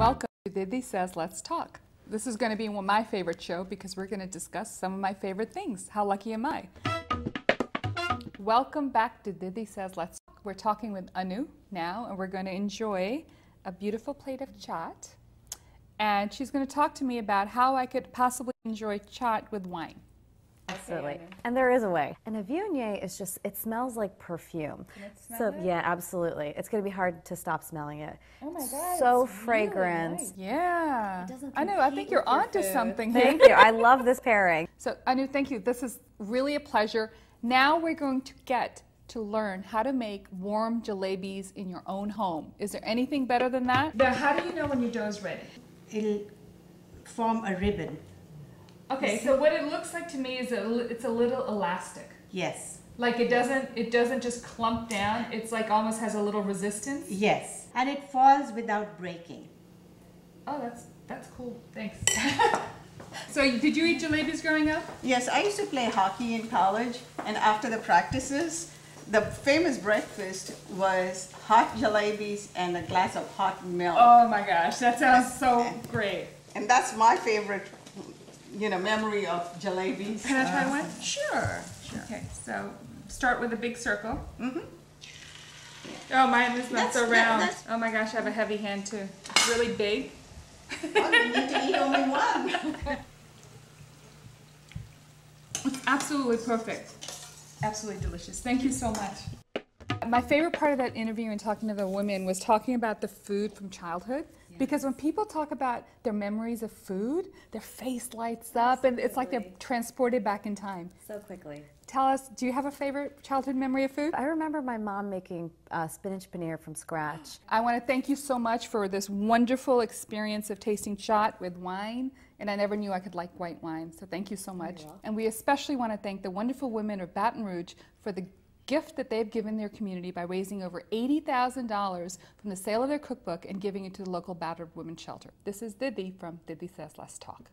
Welcome to Didi Says Let's Talk. This is going to be one of my favorite show because we're going to discuss some of my favorite things. How lucky am I? Welcome back to Didi Says Let's Talk. We're talking with Anu now, and we're going to enjoy a beautiful plate of chaat. And she's going to talk to me about how I could possibly enjoy chaat with wine. Absolutely. Anu. And there is a way. And a Viognier is just, it smells like perfume. Can it smell so, it? yeah, absolutely. It's going to be hard to stop smelling it. Oh my God, So it's really fragrant. nice. Yeah. doesn't I know. I think you're with your onto food. something here. Thank you. I love this pairing. So, Anu, thank you. This is really a pleasure. Now we're going to get to learn how to make warm jalebis in your own home. Is there anything better than that? Now, how do you know when your dough is ready? it'll form a ribbon. Okay, so what it looks like to me is a, it's a little elastic. Yes, Like it doesn't it doesn't just clump down. It's like almost has a little resistance. yes. And it falls without breaking. Oh, that's that's cool. Thanks. so, did you eat jalebis growing up? Yes, I used to play hockey in college, and after the practices, the famous breakfast was hot jalebis and a glass of hot milk. Oh my gosh, that sounds so great. And that's my favorite, you know, memory of jalebis. Can I try one? Sure, sure. Okay, so start with a big circle. Mm-hmm. Oh, mine is not That's- so round. that's- Oh my gosh, I have a heavy hand too. It's really big. Well, you need to eat only one. It's absolutely perfect. Absolutely delicious. Thank you so much. My favorite part of that interview and talking to the women was talking about the food from childhood. Because when people talk about their memories of food, their face lights up and it's like they're transported back in time. So quickly. Tell us, do you have a favorite childhood memory of food? I remember my mom making uh, spinach paneer from scratch. I want to thank you so much for this wonderful experience of tasting chaat with wine. And I never knew I could like white wine, so thank you so much. And we especially want to thank the wonderful women of Baton Rouge for the gift that they've given their community by raising over $80,000 from the sale of their cookbook and giving it to the local battered women's shelter. This is Didi from Didi Says Let's Talk.